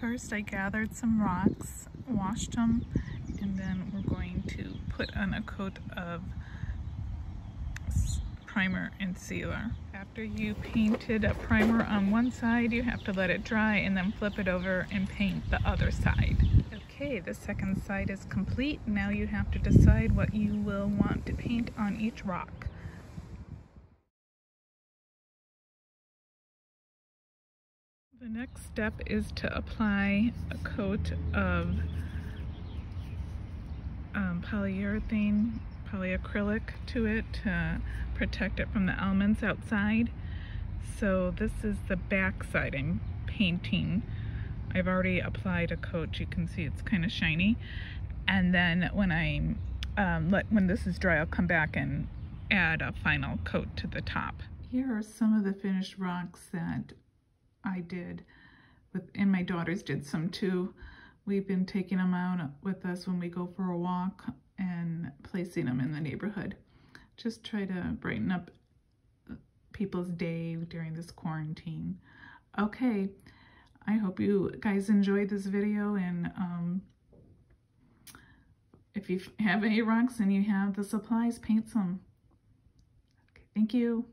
First I gathered some rocks, washed them, and then we're going to put on a coat of primer and sealer. After you painted a primer on one side, you have to let it dry and then flip it over and paint the other side. Okay, the second side is complete. Now you have to decide what you will want to paint on each rock. The next step is to apply a coat of um, polyurethane, polyacrylic to it to protect it from the elements outside. So this is the back side I'm painting. I've already applied a coat. You can see it's kind of shiny. And then when I um, let when this is dry, I'll come back and add a final coat to the top. Here are some of the finished rocks that I did, with, and my daughters did some too. We've been taking them out with us when we go for a walk and placing them in the neighborhood. Just try to brighten up people's day during this quarantine. Okay, I hope you guys enjoyed this video and um, if you have any rocks and you have the supplies, paint some. Okay, thank you.